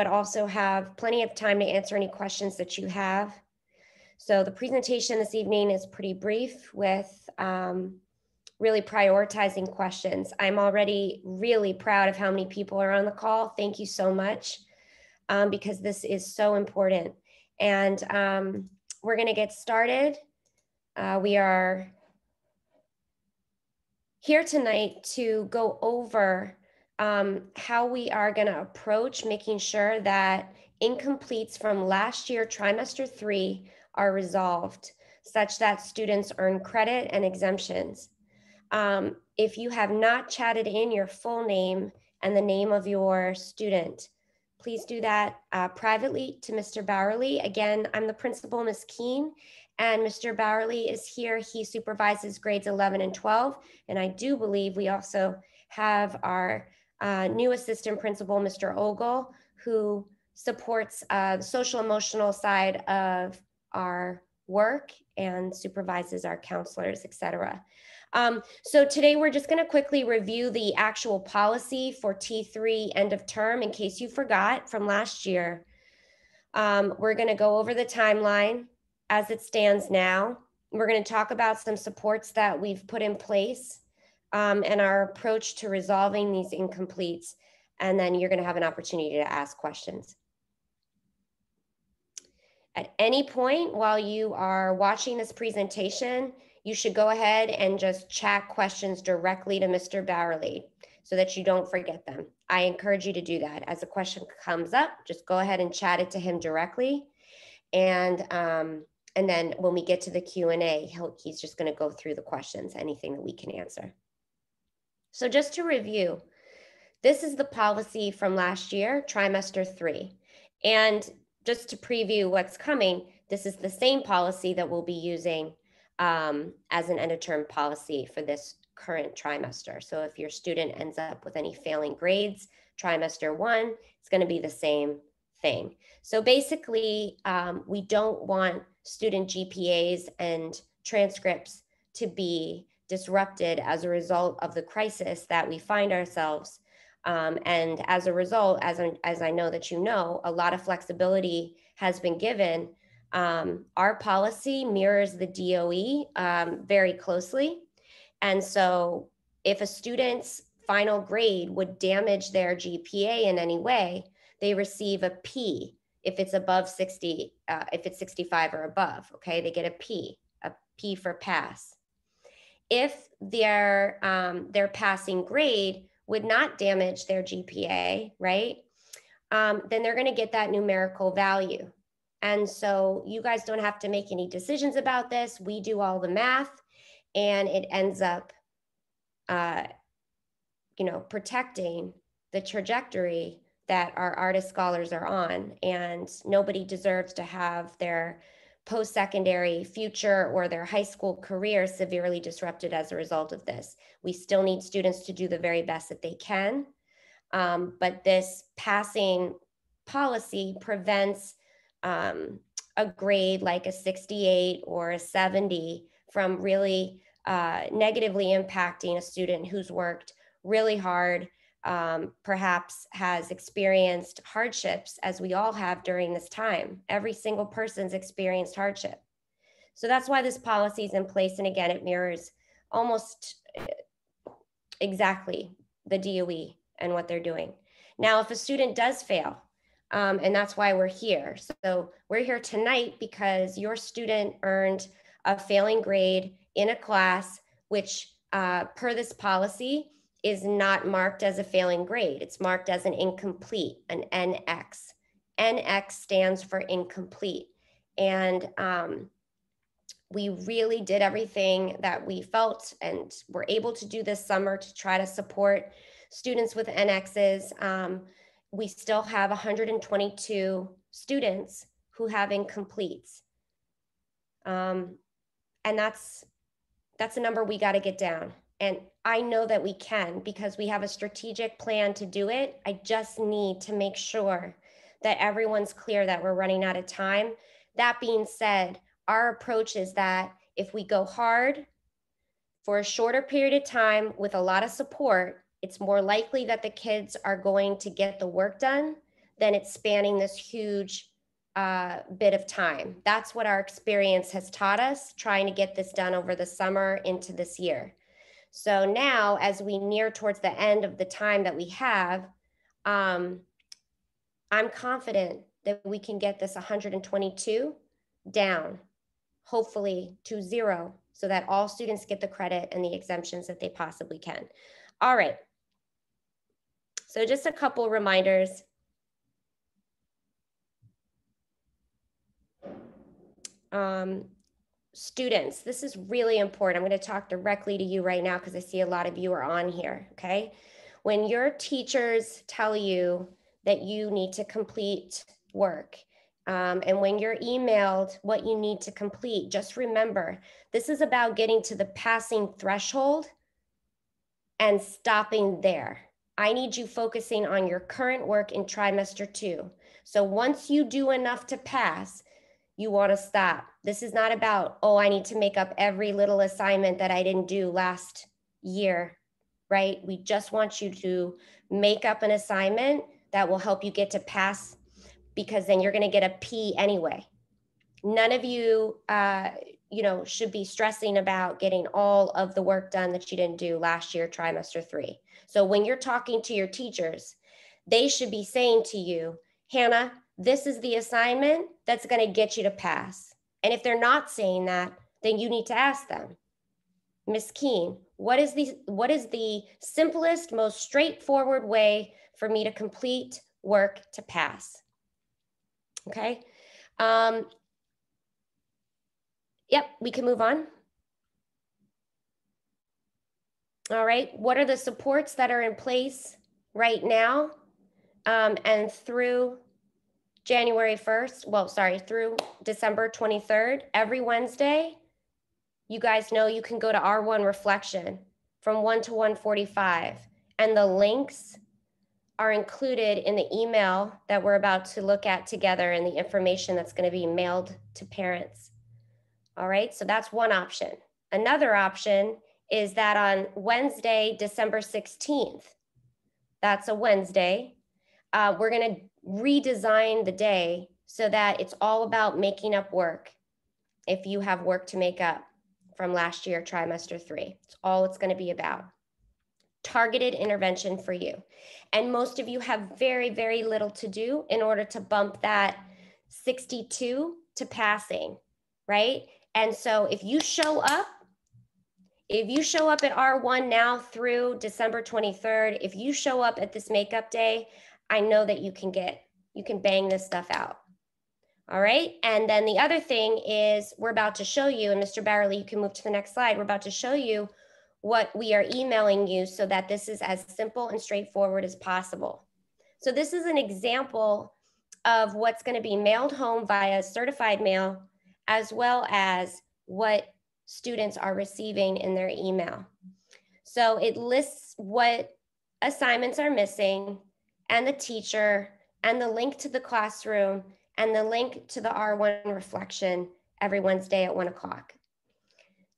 but also have plenty of time to answer any questions that you have. So the presentation this evening is pretty brief with um, really prioritizing questions. I'm already really proud of how many people are on the call. Thank you so much um, because this is so important. And um, we're going to get started. Uh, we are here tonight to go over um, how we are going to approach making sure that incompletes from last year, trimester three, are resolved such that students earn credit and exemptions. Um, if you have not chatted in your full name and the name of your student, please do that uh, privately to Mr. Bowerly. Again, I'm the principal, Ms. Keene, and Mr. Bowerly is here. He supervises grades 11 and 12. And I do believe we also have our uh, new assistant principal, Mr. Ogle, who supports uh, the social emotional side of our work and supervises our counselors, et cetera. Um, so today we're just going to quickly review the actual policy for T3 end of term in case you forgot from last year. Um, we're going to go over the timeline as it stands now. We're going to talk about some supports that we've put in place um, and our approach to resolving these incompletes. And then you're going to have an opportunity to ask questions. At any point while you are watching this presentation, you should go ahead and just chat questions directly to Mr. Bowerly so that you don't forget them. I encourage you to do that. As a question comes up, just go ahead and chat it to him directly. And, um, and then when we get to the Q&A, he's just gonna go through the questions, anything that we can answer. So just to review, this is the policy from last year, trimester three. And just to preview what's coming, this is the same policy that we'll be using um, as an end of term policy for this current trimester. So if your student ends up with any failing grades, trimester one, it's going to be the same thing. So basically, um, we don't want student GPAs and transcripts to be disrupted as a result of the crisis that we find ourselves. Um, and as a result, as I, as I know that you know, a lot of flexibility has been given um, our policy mirrors the DOE um, very closely. And so if a student's final grade would damage their GPA in any way, they receive a P if it's above 60, uh, if it's 65 or above, okay, they get a P, a P for pass. If their, um, their passing grade would not damage their GPA, right, um, then they're gonna get that numerical value. And so you guys don't have to make any decisions about this. We do all the math and it ends up, uh, you know, protecting the trajectory that our artist scholars are on. And nobody deserves to have their post secondary future or their high school career severely disrupted as a result of this. We still need students to do the very best that they can. Um, but this passing policy prevents um, a grade like a 68 or a 70 from really uh, negatively impacting a student who's worked really hard, um, perhaps has experienced hardships, as we all have during this time. Every single person's experienced hardship. So that's why this policy is in place. And again, it mirrors almost uh, exactly the DOE and what they're doing. Now, if a student does fail, um, and that's why we're here. So we're here tonight because your student earned a failing grade in a class, which uh, per this policy is not marked as a failing grade. It's marked as an incomplete, an NX. NX stands for incomplete. And um, we really did everything that we felt and were able to do this summer to try to support students with NXs. Um, we still have 122 students who have incompletes. Um, and that's that's a number we got to get down. And I know that we can because we have a strategic plan to do it. I just need to make sure that everyone's clear that we're running out of time. That being said, our approach is that if we go hard for a shorter period of time with a lot of support, it's more likely that the kids are going to get the work done then it's spanning this huge uh, bit of time. That's what our experience has taught us, trying to get this done over the summer into this year. So now, as we near towards the end of the time that we have, um, I'm confident that we can get this 122 down, hopefully to zero, so that all students get the credit and the exemptions that they possibly can. All right. So just a couple reminders. Um, students, this is really important. I'm going to talk directly to you right now because I see a lot of you are on here. Okay. When your teachers tell you that you need to complete work, um, and when you're emailed what you need to complete, just remember this is about getting to the passing threshold and stopping there. I need you focusing on your current work in trimester two. So once you do enough to pass, you want to stop. This is not about, oh, I need to make up every little assignment that I didn't do last year, right? We just want you to make up an assignment that will help you get to pass because then you're going to get a P anyway. None of you, uh, you know, should be stressing about getting all of the work done that you didn't do last year, trimester three. So when you're talking to your teachers, they should be saying to you, Hannah, this is the assignment that's going to get you to pass. And if they're not saying that, then you need to ask them, Miss Keen, what is the what is the simplest, most straightforward way for me to complete work to pass? Okay. Um, yep, we can move on. All right, what are the supports that are in place right now um, and through January 1st? Well, sorry, through December 23rd, every Wednesday, you guys know you can go to R1 Reflection from 1 to 145, and the links are included in the email that we're about to look at together and the information that's going to be mailed to parents. All right, so that's one option. Another option is that on Wednesday, December 16th, that's a Wednesday, uh, we're going to redesign the day so that it's all about making up work if you have work to make up from last year, trimester three. It's all it's going to be about. Targeted intervention for you. And most of you have very, very little to do in order to bump that 62 to passing, right? And so if you show up if you show up at R1 now through December 23rd, if you show up at this makeup day, I know that you can get, you can bang this stuff out. All right. And then the other thing is we're about to show you, and Mr. Barley, you can move to the next slide. We're about to show you what we are emailing you so that this is as simple and straightforward as possible. So this is an example of what's going to be mailed home via certified mail, as well as what students are receiving in their email. So it lists what assignments are missing and the teacher and the link to the classroom and the link to the R1 reflection every Wednesday at one o'clock.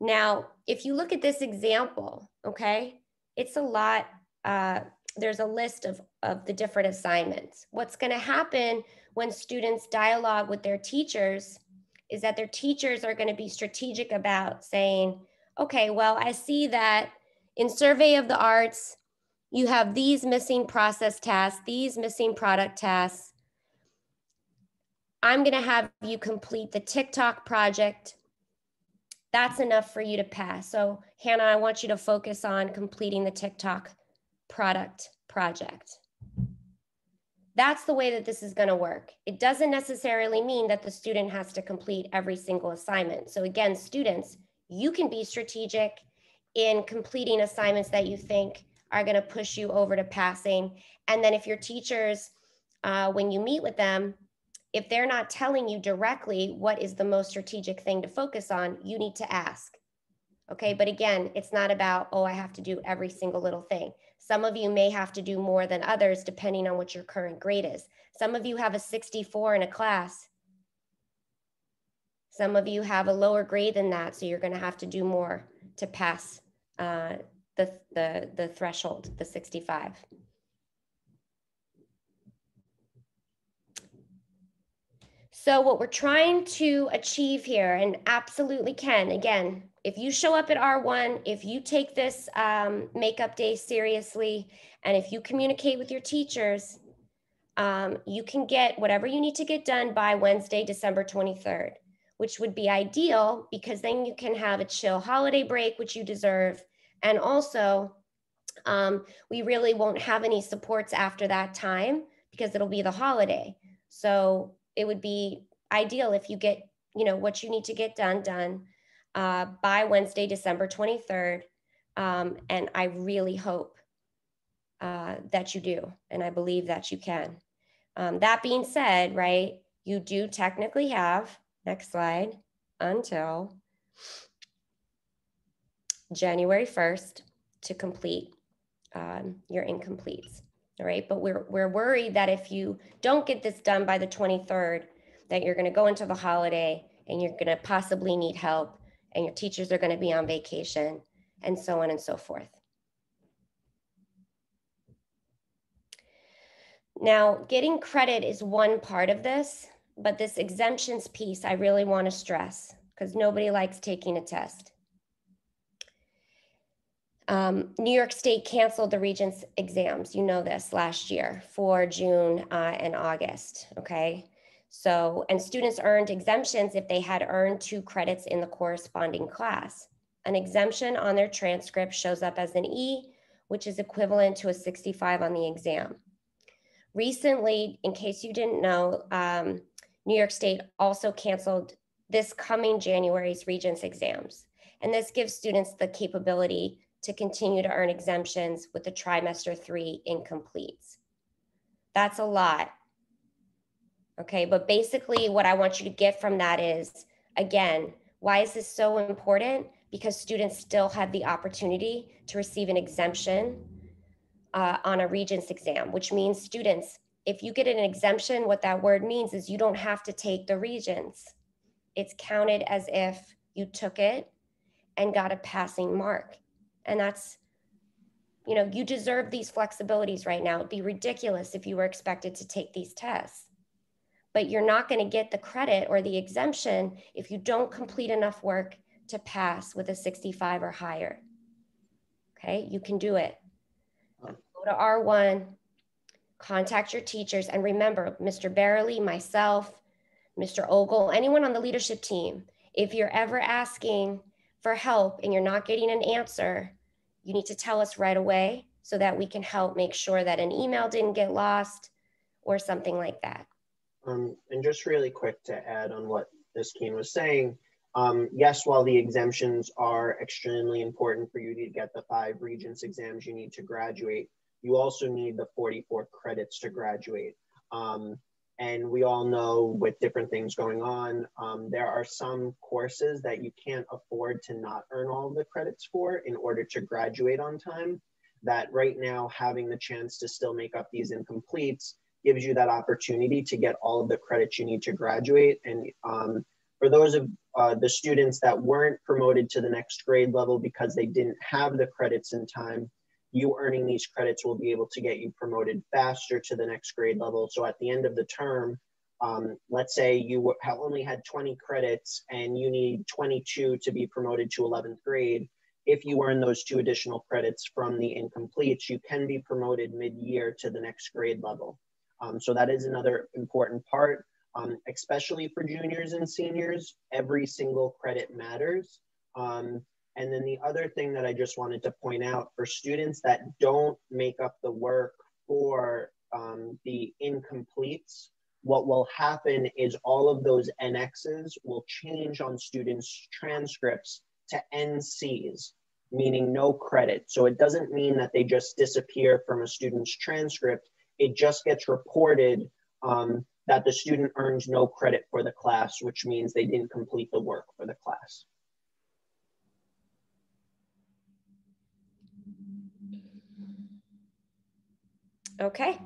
Now, if you look at this example, okay, it's a lot, uh, there's a list of, of the different assignments. What's gonna happen when students dialogue with their teachers is that their teachers are going to be strategic about saying, okay, well, I see that in survey of the arts, you have these missing process tasks, these missing product tasks. I'm going to have you complete the TikTok project. That's enough for you to pass. So, Hannah, I want you to focus on completing the TikTok product project. That's the way that this is going to work. It doesn't necessarily mean that the student has to complete every single assignment. So again, students, you can be strategic in completing assignments that you think are going to push you over to passing. And then if your teachers, uh, when you meet with them, if they're not telling you directly what is the most strategic thing to focus on, you need to ask. Okay, but again, it's not about, oh, I have to do every single little thing. Some of you may have to do more than others depending on what your current grade is. Some of you have a 64 in a class. Some of you have a lower grade than that, so you're going to have to do more to pass uh, the, the, the threshold, the 65. So what we're trying to achieve here, and absolutely can, again, if you show up at R1, if you take this um, makeup day seriously, and if you communicate with your teachers, um, you can get whatever you need to get done by Wednesday, December 23rd, which would be ideal because then you can have a chill holiday break, which you deserve. And also, um, we really won't have any supports after that time because it'll be the holiday. So it would be ideal if you get, you know, what you need to get done, done uh, by Wednesday, December 23rd. Um, and I really hope uh, that you do. And I believe that you can. Um, that being said, right, you do technically have, next slide, until January 1st to complete um, your incompletes. All right, but we're, we're worried that if you don't get this done by the 23rd, that you're going to go into the holiday and you're going to possibly need help and your teachers are going to be on vacation and so on and so forth. Now, getting credit is one part of this, but this exemptions piece I really want to stress because nobody likes taking a test. Um, New York State canceled the Regents exams, you know this, last year for June uh, and August, okay? So, and students earned exemptions if they had earned two credits in the corresponding class. An exemption on their transcript shows up as an E, which is equivalent to a 65 on the exam. Recently, in case you didn't know, um, New York State also canceled this coming January's Regents exams. And this gives students the capability to continue to earn exemptions with the trimester three incompletes. That's a lot. Okay, but basically, what I want you to get from that is again, why is this so important? Because students still have the opportunity to receive an exemption uh, on a Regents exam, which means students, if you get an exemption, what that word means is you don't have to take the Regents. It's counted as if you took it and got a passing mark. And that's, you know, you deserve these flexibilities right now. It'd be ridiculous if you were expected to take these tests. But you're not going to get the credit or the exemption if you don't complete enough work to pass with a 65 or higher. Okay, you can do it. Go to R1, contact your teachers, and remember, Mr. Barley, myself, Mr. Ogle, anyone on the leadership team, if you're ever asking for help and you're not getting an answer, you need to tell us right away so that we can help make sure that an email didn't get lost or something like that. Um, and just really quick to add on what Ms. Keen was saying, um, yes, while the exemptions are extremely important for you to get the five Regents exams you need to graduate, you also need the 44 credits to graduate. Um, and we all know with different things going on, um, there are some courses that you can't afford to not earn all the credits for in order to graduate on time. That right now, having the chance to still make up these incompletes gives you that opportunity to get all of the credits you need to graduate. And um, for those of uh, the students that weren't promoted to the next grade level because they didn't have the credits in time, you earning these credits will be able to get you promoted faster to the next grade level. So at the end of the term, um, let's say you have only had 20 credits and you need 22 to be promoted to 11th grade. If you earn those two additional credits from the incompletes, you can be promoted mid-year to the next grade level. Um, so that is another important part, um, especially for juniors and seniors. Every single credit matters. Um, and then the other thing that I just wanted to point out for students that don't make up the work for um, the incompletes, what will happen is all of those NXs will change on students' transcripts to NCs, meaning no credit. So it doesn't mean that they just disappear from a student's transcript. It just gets reported um, that the student earns no credit for the class, which means they didn't complete the work for the class. Okay.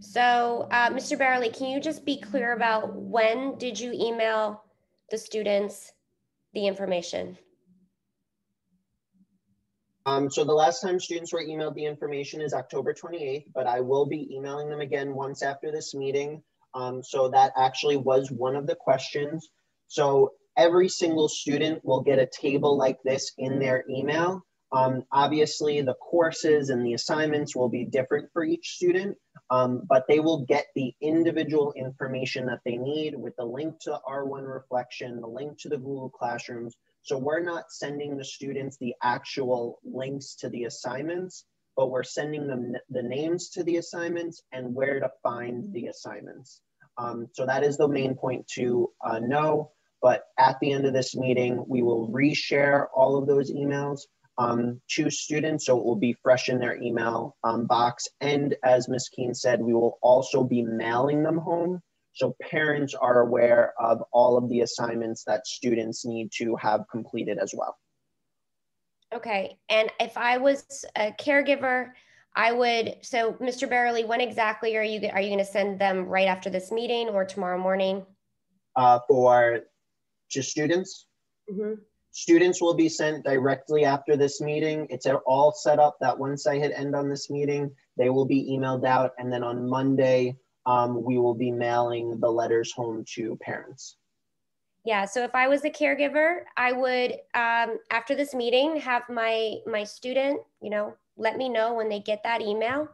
So, uh, Mr. Barley, can you just be clear about when did you email the students the information? Um, so the last time students were emailed the information is October 28th, but I will be emailing them again once after this meeting. Um, so that actually was one of the questions. So every single student will get a table like this in their email. Um, obviously, the courses and the assignments will be different for each student, um, but they will get the individual information that they need with the link to R1 Reflection, the link to the Google Classrooms. So we're not sending the students the actual links to the assignments, but we're sending them the names to the assignments and where to find the assignments. Um, so that is the main point to uh, know. But at the end of this meeting, we will reshare all of those emails um, to students, so it will be fresh in their email um, box. And as Ms. Keene said, we will also be mailing them home, so parents are aware of all of the assignments that students need to have completed as well. Okay, and if I was a caregiver, I would. So, Mr. Barrowly, when exactly are you are you going to send them right after this meeting or tomorrow morning? Uh, for to students. Mm -hmm. Students will be sent directly after this meeting. It's all set up that once I hit end on this meeting, they will be emailed out. And then on Monday, um, we will be mailing the letters home to parents. Yeah, so if I was a caregiver, I would, um, after this meeting, have my, my student, you know, let me know when they get that email.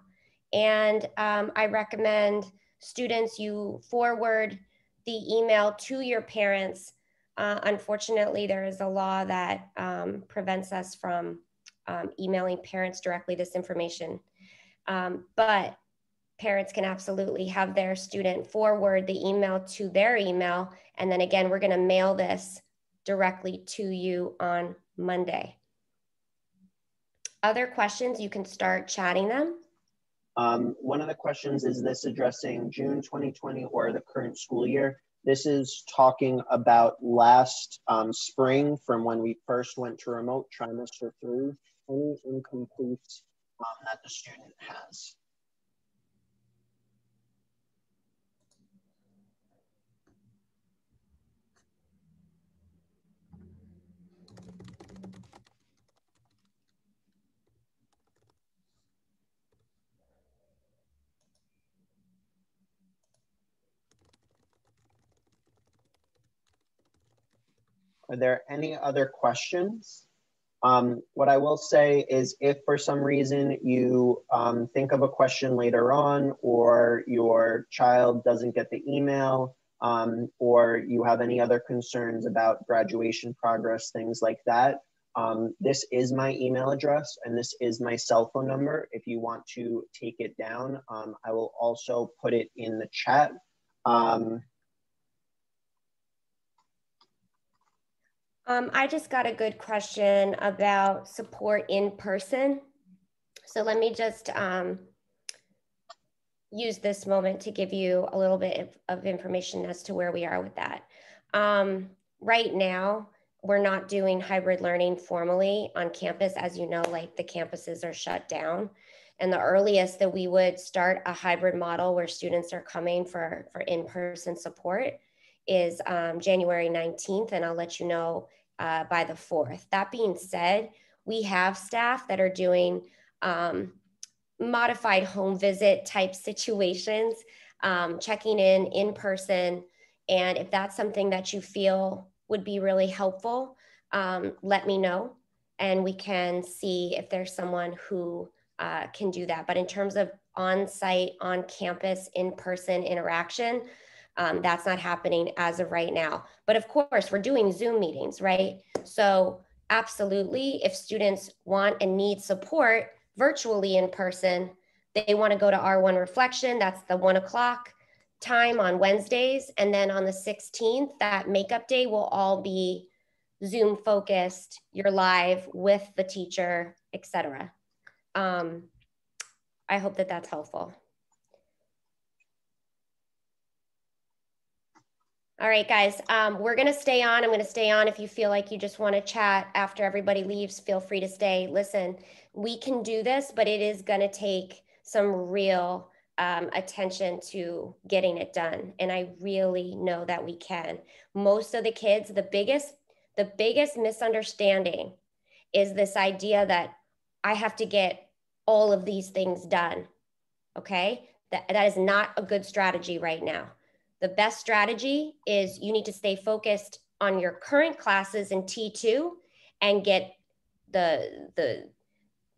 And um, I recommend students, you forward the email to your parents uh, unfortunately, there is a law that um, prevents us from um, emailing parents directly this information. Um, but parents can absolutely have their student forward the email to their email. And then again, we're going to mail this directly to you on Monday. Other questions, you can start chatting them. Um, one of the questions is this addressing June 2020 or the current school year? This is talking about last um, spring from when we first went to remote trimester through any incomplete um, that the student has. Are there any other questions? Um, what I will say is if for some reason you um, think of a question later on or your child doesn't get the email um, or you have any other concerns about graduation progress, things like that, um, this is my email address and this is my cell phone number. If you want to take it down, um, I will also put it in the chat. Um, I just got a good question about support in person. So let me just um, use this moment to give you a little bit of, of information as to where we are with that. Um, right now, we're not doing hybrid learning formally on campus. As you know, like the campuses are shut down. And the earliest that we would start a hybrid model where students are coming for, for in-person support is um, January 19th. And I'll let you know uh, by the 4th. That being said, we have staff that are doing um, modified home visit type situations, um, checking in in person. And if that's something that you feel would be really helpful, um, let me know and we can see if there's someone who uh, can do that. But in terms of on site, on campus, in person interaction, um, that's not happening as of right now. But of course, we're doing Zoom meetings, right? So, absolutely, if students want and need support virtually in person, they want to go to R1 Reflection. That's the one o'clock time on Wednesdays. And then on the 16th, that makeup day will all be Zoom focused. You're live with the teacher, etc. Um, I hope that that's helpful. All right, guys, um, we're going to stay on. I'm going to stay on. If you feel like you just want to chat after everybody leaves, feel free to stay. Listen, we can do this, but it is going to take some real um, attention to getting it done. And I really know that we can. Most of the kids, the biggest, the biggest misunderstanding is this idea that I have to get all of these things done. Okay. That, that is not a good strategy right now the best strategy is you need to stay focused on your current classes in T2 and get the, the,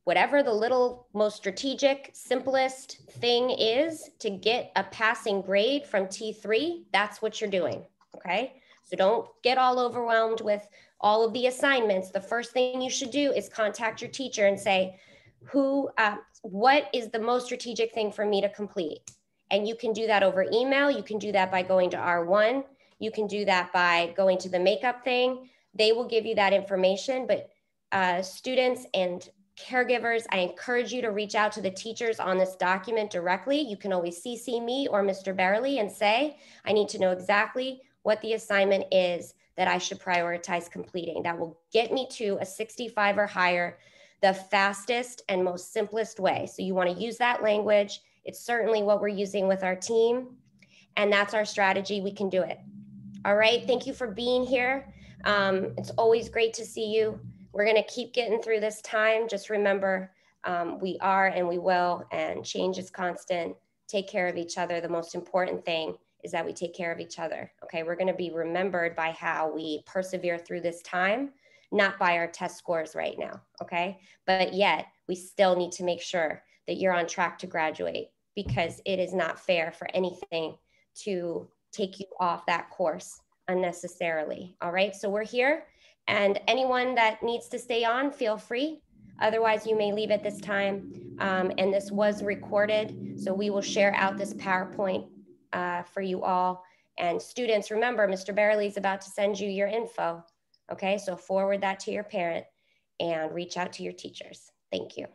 whatever the little most strategic, simplest thing is to get a passing grade from T3, that's what you're doing, okay? So don't get all overwhelmed with all of the assignments. The first thing you should do is contact your teacher and say, who, uh, what is the most strategic thing for me to complete? And you can do that over email. You can do that by going to R1. You can do that by going to the makeup thing. They will give you that information, but uh, students and caregivers, I encourage you to reach out to the teachers on this document directly. You can always CC me or Mr. Barely and say, I need to know exactly what the assignment is that I should prioritize completing. That will get me to a 65 or higher the fastest and most simplest way. So you want to use that language. It's certainly what we're using with our team. And that's our strategy. We can do it. All right. Thank you for being here. Um, it's always great to see you. We're going to keep getting through this time. Just remember, um, we are and we will, and change is constant. Take care of each other. The most important thing is that we take care of each other. Okay. We're going to be remembered by how we persevere through this time not by our test scores right now. Okay. But yet we still need to make sure that you're on track to graduate because it is not fair for anything to take you off that course unnecessarily. All right. So we're here. And anyone that needs to stay on, feel free. Otherwise, you may leave at this time. Um, and this was recorded. So we will share out this PowerPoint uh, for you all. And students, remember, Mr. Barely is about to send you your info. Okay, so forward that to your parent and reach out to your teachers. Thank you.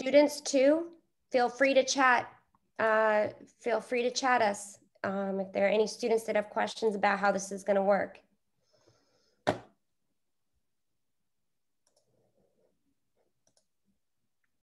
Students too, feel free to chat. Uh, feel free to chat us um, if there are any students that have questions about how this is going to work.